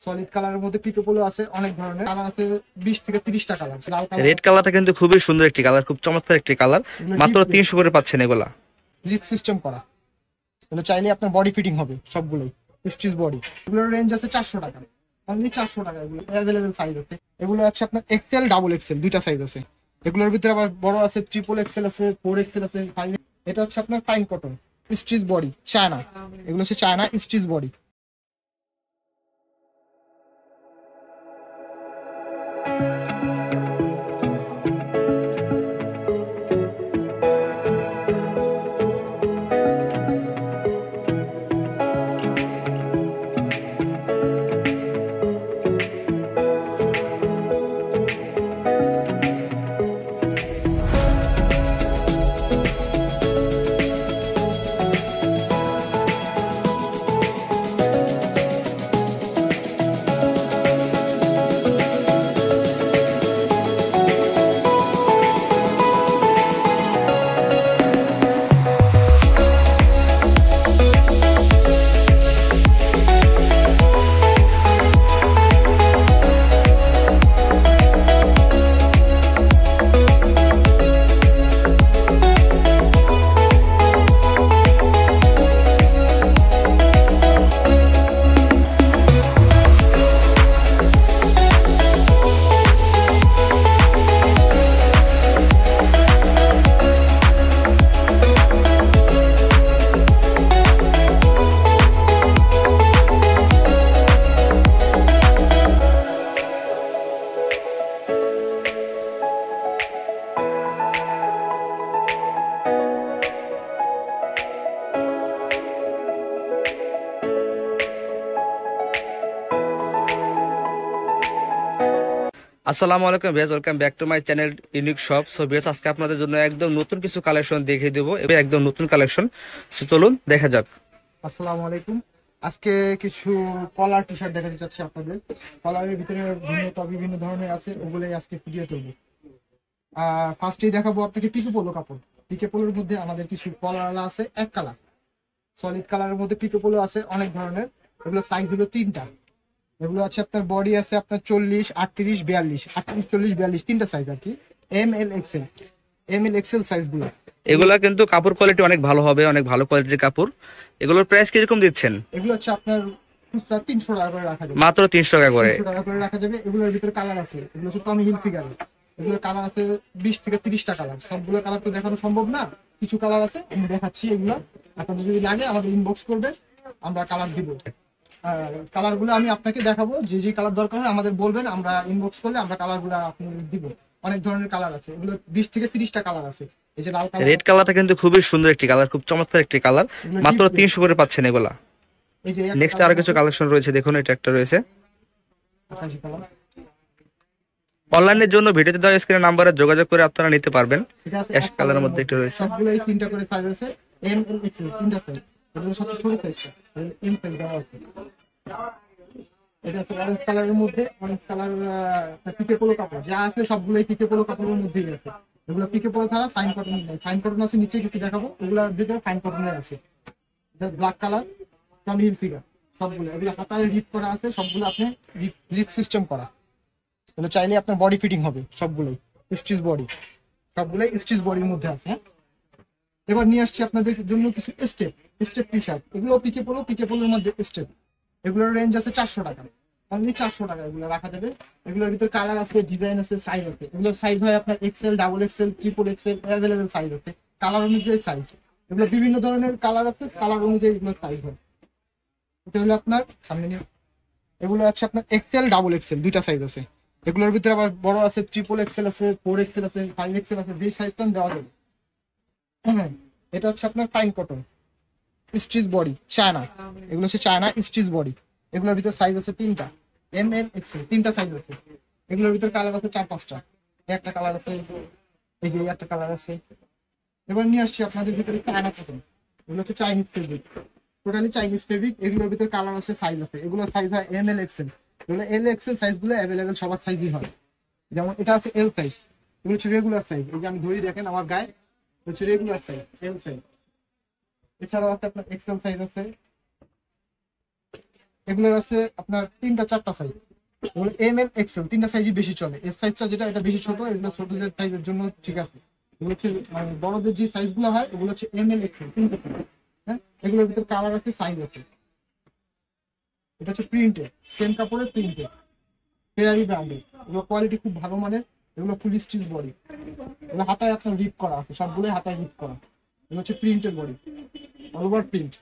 Solid কালারের মধ্যে পিকোপোলো আছে অনেক ধরনের। কালার আছে বিশ থেকে তিরিশটা কালার লাল কালার রেড কালারটা কিন্তু খুবই সুন্দর একটি কালার খুব চমৎকার একটি কালার মাত্র তিনশো করে পাচ্ছেন এগুলা। লিক সিস্টেম করা। এগুলো চাইলে আপনার বডি ফিটিং হবে সবগুলোই। স্টিচ বডি এগুলোর রেঞ্জ আছে চারশো টাকা। অনলি চারশো টাকা এগুলো। অ্যাভেলেবেল সাইজ আছে। এগুলো আছে আপনার এক্সেল ডাবল এক্সেল দুইটা সাইজ আছে। এগুলোর ভিতরে আবার বড় আছে ট্রিপল এক্সেল আছে ফোর এক্সেল আছে এটা হচ্ছে আপনার fine cotton stitch body China এগুলো হচ্ছে চায়না স্টিচ বডি আসসালামু আলাইকুম viewers welcome back to my channel unique shop so viewers আজকে আপনাদের জন্য একদম নতুন কিছু কালেকশন দেখিয়ে দেবো, এবার একদম নতুন কালেকশন সো চলুন, দেখা যাক। আসসালামু আলাইকুম। আজকে কিছু কলার টি শার্ট দেখাতে চাচ্ছি আপনাদের। কলারের ভিতরে ভিন্নতা বিভিন্ন ধরনের আছে, ওগুলোই আজকে ভিডিও তুলবো। ফার্স্টেই দেখাবো আপনাকে পিকে পোলো কাপড়। পিকে পোলোর মধ্যে আমাদের কিছু কলার আছে, এক কালার সলিড কালারের মধ্যে পিকে পোলো আছে, অনেক ধরনের। এগুলো সাইজ হলো তিনটা। এগুলো আছে আপনার বডি আছে আপনার চল্লিশ আটত্রিশ বিয়াল্লিশ। আটত্রিশ চল্লিশ বিয়াল্লিশ তিনটা সাইজ আর কি। M L XL M L XL সাইজগুলো। এগুলা কিন্তু কাপড় কোয়ালিটি অনেক ভালো হবে অনেক ভালো কোয়ালিটির কাপড়। এগুলোর প্রাইস কীরকম দিচ্ছেন? এগুলো হচ্ছে আপনার খুচরা তিনশো টাকা করে রাখা যাবে। মাত্র তিনশো টাকা করে। টাকা করে রাখা যাবে। এগুলোর ভিতরে কালার আছে। এগুলো হচ্ছে টমি হিল ফিগার এগুলো কালার আছে বিশ থেকে তিরিশটা কালার সবগুলো কালার তো দেখানো সম্ভব না। কিছু কালার আছে আমি দেখাচ্ছি এগুলো। আপনাদের যদি লাগে আমাদের ইনবক্স করবেন আমরা কালার দিব। কালারগুলো আমি আপনাকে দেখাবো যে যে কালার দরকার হয় আমাদের বলবেন আমরা ইনবক্স করলে আমরা কালারগুলো আপনাদের দিব। অনেক ধরনের কালার আছে এগুলো বিশ থেকে তিরিশটা কালার আছে। এই যে লাল কালার রেড কালারটা কিন্তু খুবই সুন্দর একটি কালার খুব চমৎকার একটি কালার। মাত্র তিনশো করে পাচ্ছেন এগুলা। এই যে নেক্সট আরও কিছু কালেকশন রয়েছে দেখুন এটা একটা রয়েছে। অনলাইনের জন্য ভিডিওতে দেওয়া স্ক্রিনের নাম্বারে যোগাযোগ করে আপনারা নিতে পারবেন। অ্যাশ কালারের মধ্যে একটা রয়েছে। সবগুলো এই তিনটা করে সাইজ আছে। এম এল এক্সেল তিনটা সাইজ এটা আছে অরেঞ্জ কালারের মধ্যে অরেঞ্জ কালার কাপড়। যা আছে সবগুলোই পিকে কাপড়ের পিকে কটন কটন আছে নিচে দেখাবো কটনের আছে। ব্ল্যাক কালার টমি সবগুলো। হাতায় করা আছে, সবগুলো আপনি সিস্টেম করা। চাইলে আপনার বডি ফিটিং হবে, সবগুলোই। স্টিচ বডি সবগুলোই স্টিচ বডির মধ্যে আছে হ্যাঁ? এবার নিয়ে আসছি আপনাদের জন্য কিছু স্টেপ স্টেপ টি শার্ট এগুলো পিকে পোলো পিকে পোলোর মধ্যে স্টেপ এগুলোর রেঞ্জ আছে চারশো টাকা। অনলি চারশো টাকা এগুলো রাখা যাবে। এগুলোর ভিতরে কালার আছে ডিজাইন আছে সাইজ আছে। এগুলোর সাইজ হয় আপনার XL double XL triple XL available size আছে। কালার অনুযায়ী সাইজ এগুলো বিভিন্ন ধরনের কালার আছে কালার অনুযায়ী এগুলো সাইজ হয়। এটা হলো আপনার সামনে নিয়ে। এগুলো আছে আপনার এক্সেল ডাবল এক্সেল দুইটা সাইজ আছে। এগুলোর ভিতরে আবার বড় আছে ট্রিপল এক্সেল আছে ফোর এক্সেল আছে ফাইভ এক্সেল আছে, যে সাইজটা দেওয়া যাবে। এটা হচ্ছে আপনার fine cotton stitch body China এগুলো হচ্ছে চায়না স্টিচ বডি এগুলোর ভিতরে সাইজ আছে তিনটা এম এল এক্সেল তিনটা সাইজ আছে, এগুলোর ভিতরে কালার আছে চার পাঁচটা, একটা কালার আছে, এই যে একটা কালার আছে, এবার নিয়ে আসছি আপনাদের ভিতরে চায়না কটন এগুলো হচ্ছে Chinese fabric totally Chinese fabric এগুলোর ভিতরে কালার আছে সাইজ আছে এগুলো সাইজ হয় এম এল এক্সেল এগুলো এল এক্সেল সাইজগুলো অ্যাভেলেবেল সবার সাইজই হয়, যেমন এটা আছে এল সাইজ এগুলো হচ্ছে রেগুলার সাইজ এই যে আমি ধরি দেখেন আমার গায়ে হচ্ছে রেগুলার সাইজ এল সাইজ এছাড়াও আছে আপনার এক্সেল সাইজ আছে। এগুলোর আছে আপনার তিনটা, চারটা সাইজ এম এল এক্সেল তিনটা সাইজই বেশি চলে। এর সাইজটা যেটা, এটা বেশি ছোট, এগুলো ছোটদের সাইজের জন্য ঠিক আছে। এগুলো হচ্ছে মানে বড়দের যে সাইজগুলো হয় ওগুলো হচ্ছে এম এল এক্সেল তিনটা হ্যাঁ? এগুলোর ভিতরে কালার আছে সাইজ আছে। এটা হচ্ছে প্রিন্টেড সেম কাপড়ের প্রিন্টেড ফেরারি ব্র্যান্ডের এগুলো কোয়ালিটি খুব ভালো মানের। এগুলো ফুল স্টিচ বডি। এগুলো হাতায় আপনার রিপ করা আছে সবগুলোই হাতায় রিপ করা। এগুলো হচ্ছে প্রিন্টের বডি অল ওভার প্রিন্ট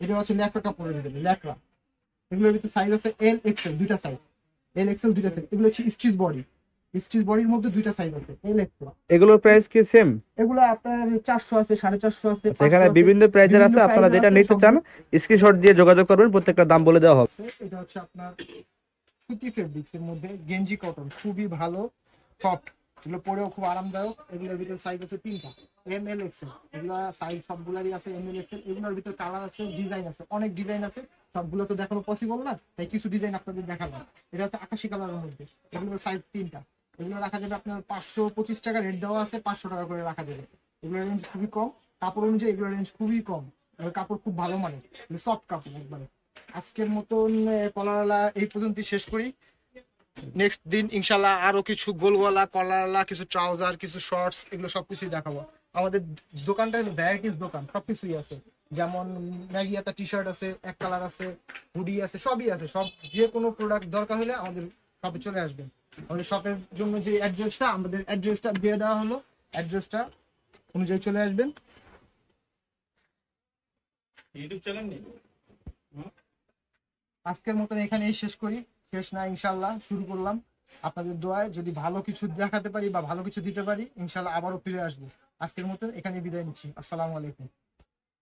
এটা হচ্ছে ল্যাকড়া কাপড়ের ভিতরে ল্যাকড়া। এগুলোর ভিতরে সাইজ আছে এল এক্সেল দুইটা সাইজ এল এক্সেল দুইটা সাইজ এগুলো হচ্ছে স্টিচ বডি স্টিচ বডির মধ্যে দুইটা সাইজ আছে এল এক্সেল এগুলোর প্রাইস কি সেম এগুলো আপনার চারশো আছে সাড়ে চারশো আছে সেখানে 500 আছে, বিভিন্ন প্রাইজের আছে আপনারা যেটা নিতে চান স্ক্রিনশট দিয়ে যোগাযোগ করবেন প্রত্যেকটা দাম বলে দেওয়া হবে। এটা হচ্ছে আপনার সুতি ফেব্রিক্স এর মধ্যে গেঞ্জি কটন খুবই ভালো। সফট এগুলো পরেও খুব আরামদায়ক। এগুলোর ভিতরে সাইজ আছে তিনটা। এম এল এক্সেল এগুলো সাইজ সবগুলারই আছে এম এল এক্সেল এগুলোর ভিতরে কালার আছে ডিজাইন আছে। অনেক ডিজাইন আছে। সবগুলো তো দেখানো পসিবল না, তাই কিছু ডিজাইন আপনাদের দেখাবো। এটা হচ্ছে আকাশি কালারের মধ্যে। এগুলোর সাইজ তিনটা। এগুলো রাখা যাবে আপনার পাঁচশো পঁচিশ টাকা। রেট দেওয়া আছে পাঁচশো টাকা করে রাখা যাবে। এগুলোর রেঞ্জ খুবই কম। কাপড় অনুযায়ী এগুলোর রেঞ্জ খুবই কম। কাপড় খুব ভালো মানে সফট কাপড় একবারে। আজকের মতন কলারওয়ালা এই পর্যন্ত শেষ করি। নেক্সট দিন ইনশাল্লাহ আরও কিছু গোলগলা কলারওয়ালা কিছু ট্রাউজার কিছু শর্টস এগুলো সবকিছুই দেখাবো। আমাদের দোকানটা ভ্যারাইটিস দোকান সবকিছুই আছে। যেমন ম্যাগি ম্যাগিয়াতা টি শার্ট আছে এক কালার আছে হুডি আছে সবই আছে। সব যে কোনো প্রোডাক্ট দরকার হলে আমাদের শপে চলে আসবেন আমাদের শপের জন্য যে অ্যাড্রেসটা আমাদের অ্যাড্রেসটা দিয়ে দেওয়া হলো। অ্যাড্রেসটা অনুযায়ী চলে আসবেন। আজকের মতন এখানেই শেষ করি। শেষ না, ইনশাল্লাহ, শুরু করলাম। আপনাদের দোয়ায় যদি ভালো কিছু দেখাতে পারি বা ভালো কিছু দিতে পারি, ইনশাল্লাহ আবারও ফিরে আসব। আজকের মতো এখানে বিদায় নিচ্ছি। আসসালামু আলাইকুম।